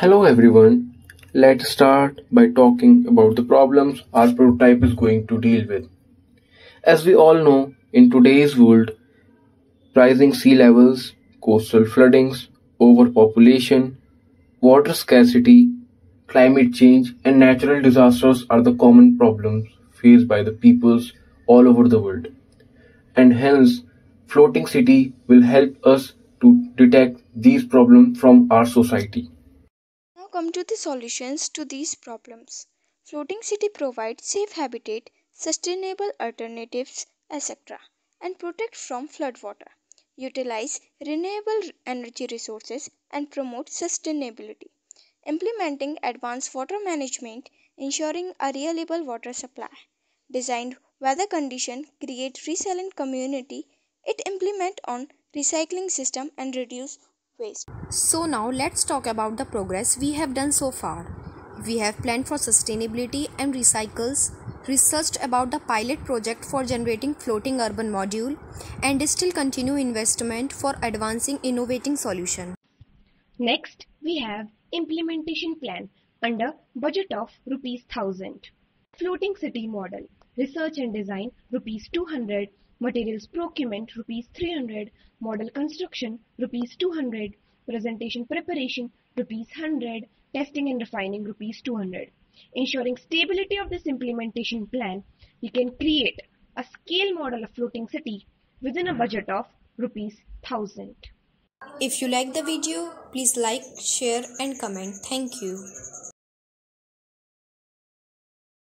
Hello everyone, let's start by talking about the problems our prototype is going to deal with. As we all know, in today's world, rising sea levels, coastal floodings, overpopulation, water scarcity, climate change, and natural disasters are the common problems faced by the peoples all over the world. And hence, Floating City will help us to detect these problems from our society. Come to the solutions to these problems. Floating city provides safe habitat, sustainable alternatives, etc. and protect from floodwater. Utilize renewable energy resources and promote sustainability. Implementing advanced water management, ensuring a reliable water supply. Designed weather condition create resilient community. It implement on recycling system and reduce waste. So now let's talk about the progress we have done so far. We have planned for sustainability and recycles, researched about the pilot project for generating floating urban module and still continue investment for advancing innovating solution. Next, we have implementation plan under budget of rupees 1000. Floating city model, research and design rupees 200, materials procurement rupees 300, model construction rupees 200, presentation preparation rupees 100, testing and refining rupees 200. Ensuring stability of this implementation plan, we can create a scale model of floating city within a budget of rupees 1000. If you like the video, please like, share and comment. Thank you.